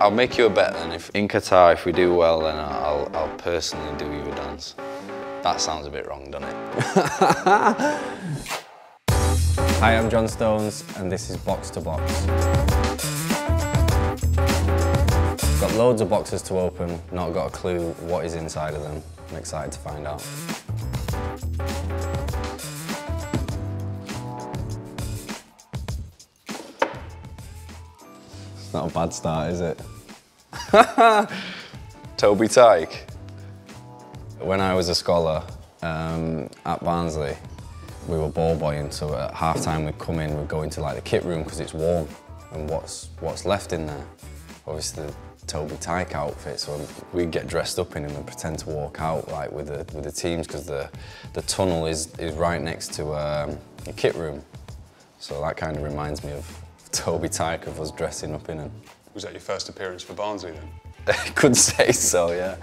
I'll make you a bet then. If in Qatar, if we do well, then I'll, I'll personally do you a dance. That sounds a bit wrong, doesn't it? Hi, I'm John Stones, and this is Box to Box. Got loads of boxes to open, not got a clue what is inside of them. I'm excited to find out. It's not a bad start, is it? Toby Tyke. When I was a scholar um, at Barnsley, we were ball boying, so at half time we'd come in, we'd go into like the kit room because it's warm, and what's what's left in there? Obviously the Toby Tyke outfit, so we'd get dressed up in him and pretend to walk out like with the with the teams because the the tunnel is is right next to um, a kit room, so that kind of reminds me of Toby Tyke was dressing up in him. Was that your first appearance for Barnsley then? I could say so, yeah.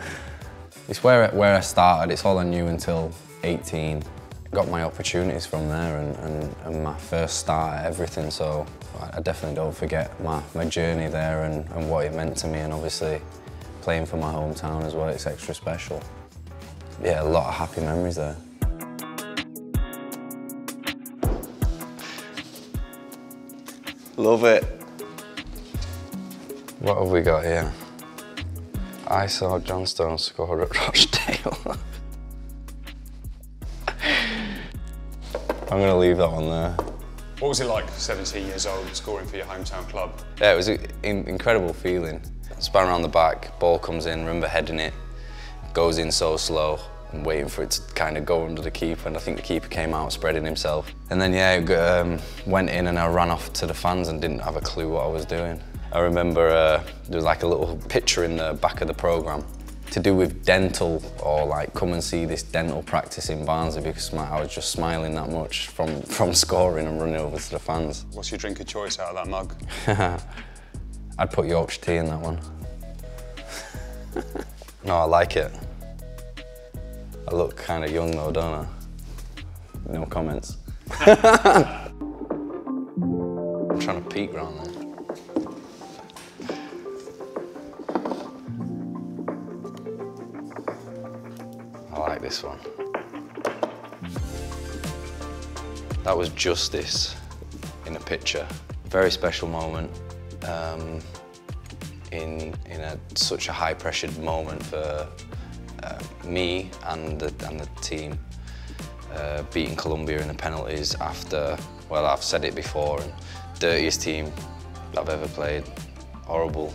It's where, where I started, it's all I knew until 18. Got my opportunities from there and, and, and my first start at everything, so I definitely don't forget my, my journey there and, and what it meant to me, and obviously playing for my hometown as well, it's extra special. Yeah, a lot of happy memories there. Love it. What have we got here? I saw John Stones score at Rochdale. I'm going to leave that one there. What was it like, 17 years old, scoring for your hometown club? Yeah, it was an incredible feeling. Span around the back, ball comes in, remember heading it, goes in so slow, and waiting for it to kind of go under the keeper, and I think the keeper came out spreading himself. And then, yeah, um, went in and I ran off to the fans and didn't have a clue what I was doing. I remember uh, there was like a little picture in the back of the programme to do with dental or like come and see this dental practice in Barnsley because I was just smiling that much from, from scoring and running over to the fans. What's your drink of choice out of that mug? I'd put Yorkshire tea in that one. no, I like it. I look kind of young though, don't I? No comments. I'm trying to peek around there. I like this one. That was justice in a picture. Very special moment um, in, in a, such a high-pressured moment for uh, me and the, and the team. Uh, beating Colombia in the penalties after, well, I've said it before, and dirtiest team I've ever played. Horrible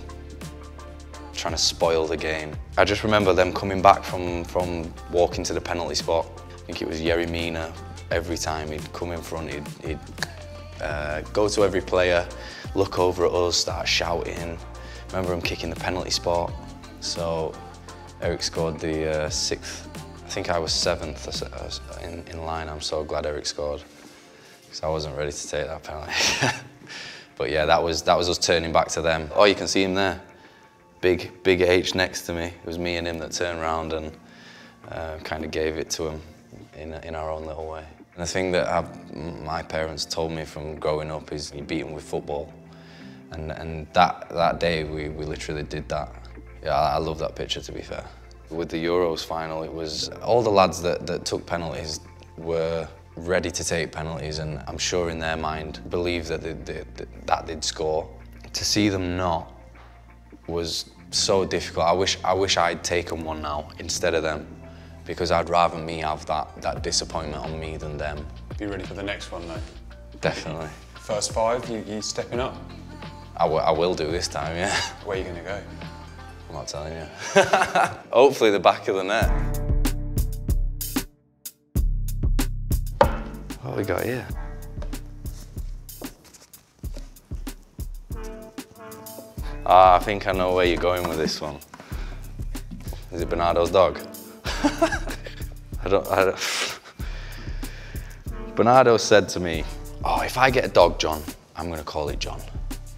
trying to spoil the game. I just remember them coming back from, from walking to the penalty spot. I think it was Yerry Mina. Every time he'd come in front, he'd, he'd uh, go to every player, look over at us, start shouting. Remember him kicking the penalty spot. So Eric scored the uh, sixth. I think I was seventh i in, in line. I'm so glad Eric scored because I wasn't ready to take that penalty. but yeah, that was, that was us turning back to them. Oh, you can see him there big, big H next to me. It was me and him that turned around and uh, kind of gave it to him in, in our own little way. And the thing that I've, my parents told me from growing up is you beat them with football. And, and that, that day, we, we literally did that. Yeah, I, love that picture, to be fair. With the Euros final, it was all the lads that, that took penalties were ready to take penalties and I'm sure in their mind believe that they, they, that they'd score. To see them not was so difficult. I wish, I wish I'd taken one now instead of them because I'd rather me have that, that disappointment on me than them. Be ready for the next one though? Definitely. First five, you, you stepping up? I, I will do this time, yeah. Where are you going to go? I'm not telling you. Hopefully the back of the net. What we got here? Ah, I think I know where you're going with this one. Is it Bernardo's dog? I don't, I don't. Bernardo said to me, oh, if I get a dog, John, I'm gonna call it John.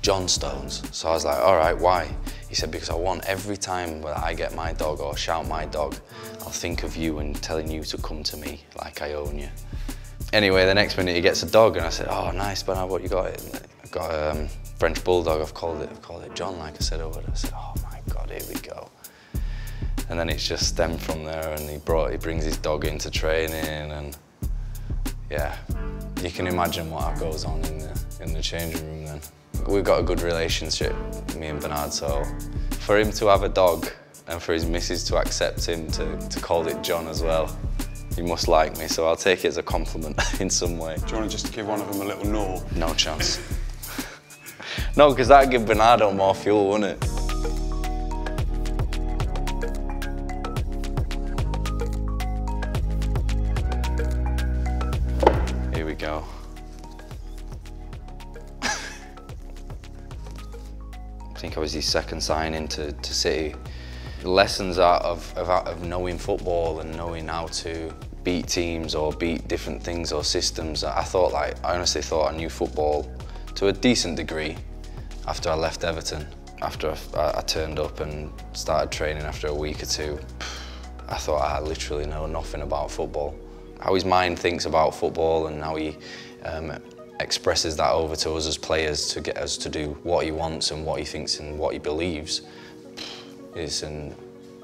John Stones. So I was like, all right, why? He said, because I want every time that I get my dog or shout my dog, I'll think of you and telling you to come to me like I own you. Anyway, the next minute he gets a dog and I said, oh, nice, Bernardo, what you got? I got um, French Bulldog, I've called it, I've called it John, like I said over there. I said, oh my God, here we go. And then it's just stemmed from there and he brought, he brings his dog into training and yeah, you can imagine what goes on in the, in the changing room then. We've got a good relationship, me and Bernard, so for him to have a dog and for his missus to accept him to, to call it John as well, he must like me, so I'll take it as a compliment in some way. Do you want to just give one of them a little gnaw? No chance. no, because that'd give Bernardo more fuel, wouldn't it? Think I was his second signing to, to City. Lessons out of, of, of knowing football and knowing how to beat teams or beat different things or systems. I thought like, I honestly thought I knew football to a decent degree after I left Everton. After I, I turned up and started training after a week or two, I thought I literally know nothing about football. How his mind thinks about football and how he um, expresses that over to us as players to get us to do what he wants and what he thinks and what he believes is an,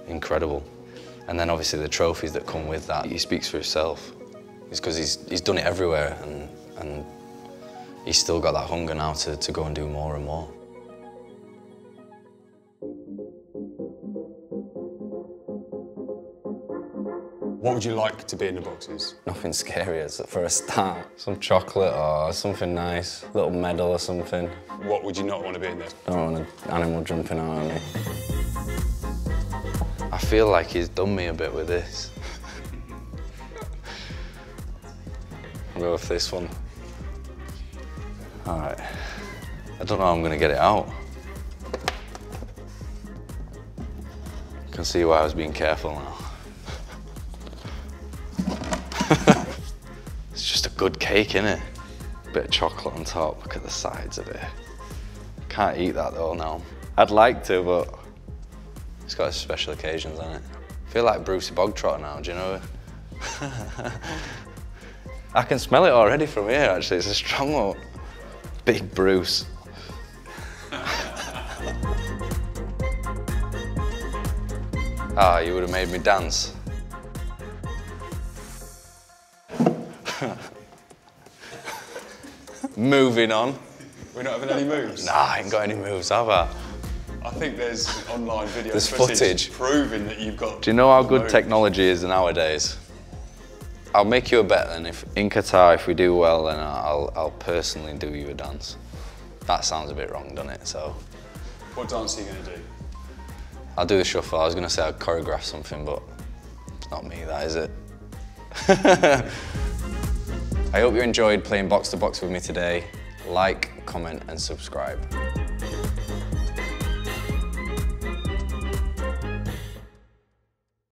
incredible. And then obviously the trophies that come with that, he speaks for himself. It's because he's, he's done it everywhere and, and he's still got that hunger now to, to go and do more and more. What would you like to be in the boxes? Nothing scary as for a start. Some chocolate or something nice, a little medal or something. What would you not want to be in there? Don't want an animal jumping out at me. I feel like he's done me a bit with this. I'll go with this one. All right. I don't know how I'm gonna get it out. I can see why I was being careful now. Good cake, innit? Bit of chocolate on top. Look at the sides of it. Can't eat that though now. I'd like to, but it's got special occasions on it. I feel like Brucey Bogtrotter now, do you know? I can smell it already from here, actually. It's a strong one. Big Bruce. Ah, you would have made me dance. Moving on. We're not having any moves? Nah, I ain't got any moves, have I? I think there's online video There's footage. proving that you've got. Do you know how good technology is nowadays? I'll make you a bet then. If in Qatar, if we do well, then I'll I'll personally do you a dance. That sounds a bit wrong, doesn't it? So What dance are you going to do? I'll do the shuffle. I was gonna say I'd choreograph something, but it's not me. That is it. I hope you enjoyed playing box to box with me today. Like, comment, and subscribe.